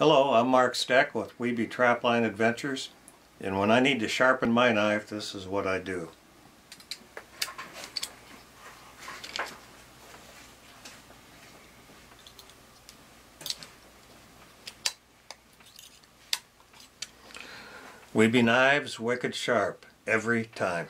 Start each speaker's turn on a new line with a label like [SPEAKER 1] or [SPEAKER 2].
[SPEAKER 1] Hello, I'm Mark Steck with Wiebe Trapline Adventures, and when I need to sharpen my knife, this is what I do. Wiebe knives, wicked sharp, every time.